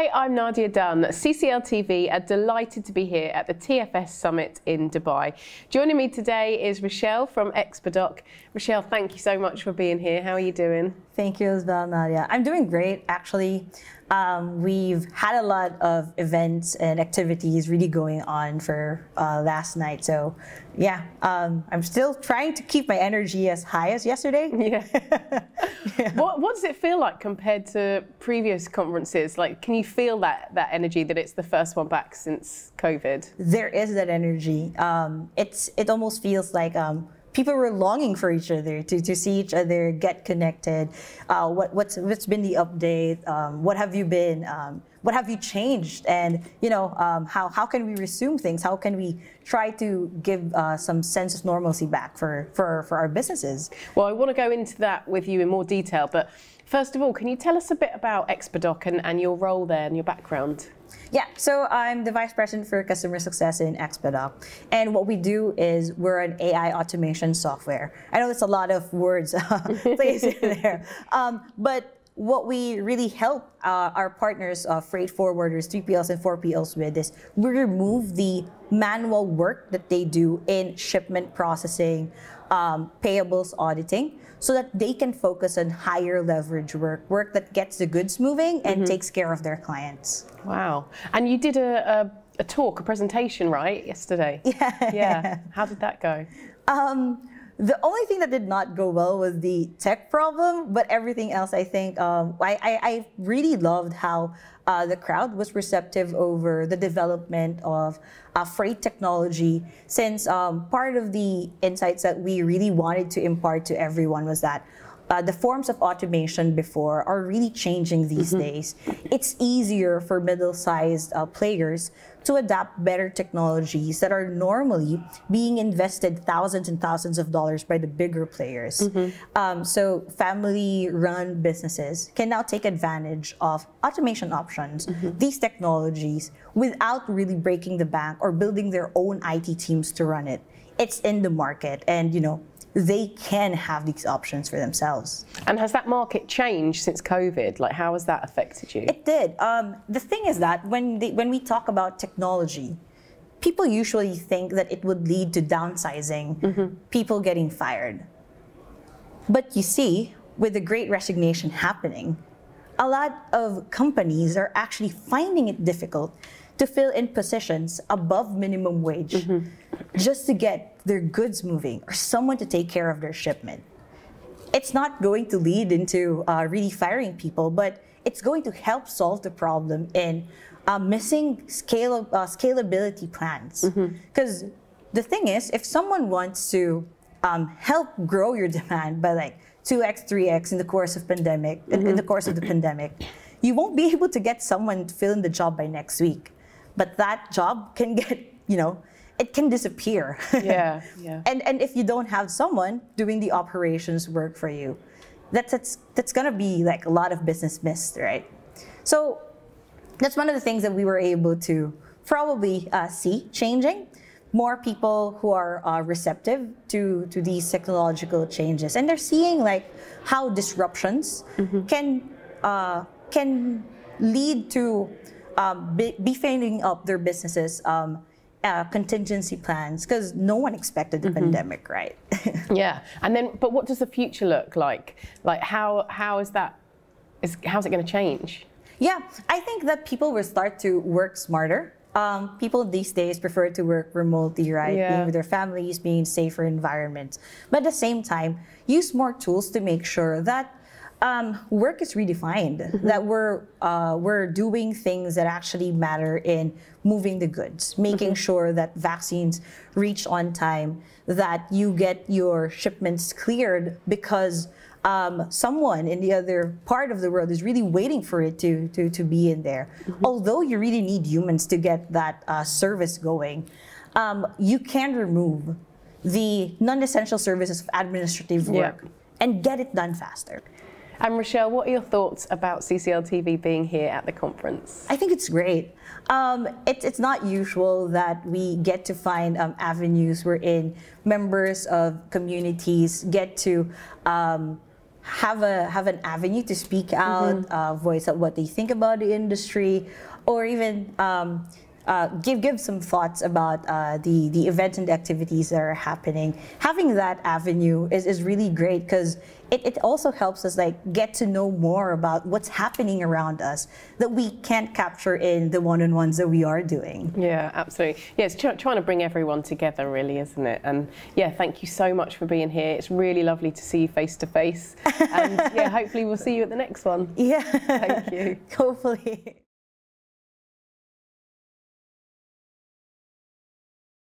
Hi, I'm Nadia Dunn. CCL TV are delighted to be here at the TFS Summit in Dubai. Joining me today is Rochelle from Expedock. Rochelle, thank you so much for being here. How are you doing? Thank you as well, Nadia. I'm doing great, actually. Um, we've had a lot of events and activities really going on for uh, last night. So, yeah, um, I'm still trying to keep my energy as high as yesterday. Yeah. yeah. What, what does it feel like compared to previous conferences? Like, can you feel that that energy that it's the first one back since COVID? There is that energy. Um, it's it almost feels like um, people were longing for each other to, to see each other get connected uh, what, what's what's been the update um, what have you been um, what have you changed and you know um, how, how can we resume things how can we try to give uh, some sense of normalcy back for, for, for our businesses well i want to go into that with you in more detail but first of all can you tell us a bit about expedock and, and your role there and your background yeah, so I'm the Vice President for Customer Success in Expedock. And what we do is we're an AI automation software. I know there's a lot of words placed in there. Um, but what we really help uh, our partners, uh, freight forwarders, 3PLs and 4PLs with is we remove the manual work that they do in shipment processing, um, payables auditing, so that they can focus on higher leverage work, work that gets the goods moving and mm-hmm. takes care of their clients. Wow. And you did a, a, a talk, a presentation, right, yesterday? Yeah. Yeah. How did that go? Um, the only thing that did not go well was the tech problem, but everything else, I think, um, I, I, I, really loved how uh, the crowd was receptive over the development of uh, freight technology, since um, part of the insights that we really wanted to impart to everyone was that uh, the forms of automation before are really changing these mm-hmm. days. It's easier for middle-sized uh, players to adapt better technologies that are normally being invested thousands and thousands of dollars by the bigger players. Mm-hmm. Um, so family-run businesses can now take advantage of automation options, mm-hmm. these technologies, without really breaking the bank or building their own IT teams to run it. It's in the market, and you know they can have these options for themselves. And has that market changed since COVID? Like, how has that affected you? It did. Um, the thing is that when they, when we talk about technology, people usually think that it would lead to downsizing, mm-hmm. people getting fired. But you see, with the great resignation happening, a lot of companies are actually finding it difficult to fill in positions above minimum wage mm-hmm. just to get their goods moving or someone to take care of their shipment. It's not going to lead into uh, really firing people, but it's going to help solve the problem in uh, missing scale uh, scalability plans. Because mm-hmm. the thing is, if someone wants to um, help grow your demand by like 2x, 3x in the course of pandemic, mm-hmm. in, in the course of the pandemic, you won't be able to get someone to fill in the job by next week but that job can get, you know, it can disappear. Yeah, yeah. and and if you don't have someone doing the operations work for you, that's that's that's gonna be like a lot of business missed, right? So that's one of the things that we were able to probably uh, see changing. More people who are uh, receptive to to these technological changes, and they're seeing like how disruptions mm-hmm. can uh, can lead to um, be, beefing up their businesses. Um, uh, contingency plans because no one expected the mm-hmm. pandemic, right? yeah, and then, but what does the future look like? Like, how how is that? Is how's it going to change? Yeah, I think that people will start to work smarter. Um, people these days prefer to work remotely, right? Yeah. Being with their families, being in safer environments. But at the same time, use more tools to make sure that um, work is redefined. Mm-hmm. That we're uh, we're doing things that actually matter in moving the goods, making mm-hmm. sure that vaccines reach on time, that you get your shipments cleared because um, someone in the other part of the world is really waiting for it to to, to be in there. Mm-hmm. Although you really need humans to get that uh, service going, um, you can remove the non-essential services of administrative work yeah. and get it done faster. And Rochelle, what are your thoughts about CCL TV being here at the conference? I think it's great. Um, it, it's not usual that we get to find um, avenues wherein members of communities get to um, have a have an avenue to speak out, Mm-hmm. uh, voice out what they think about the industry, or even um, uh, give give some thoughts about uh, the the events and activities that are happening. Having that avenue is, is really great because it, it also helps us like get to know more about what's happening around us that we can't capture in the one-on-ones that we are doing. Yeah, absolutely. Yeah, it's try- trying to bring everyone together, really, isn't it? And yeah, thank you so much for being here. It's really lovely to see you face to face. And yeah, hopefully we'll see you at the next one. Yeah. Thank you. Hopefully.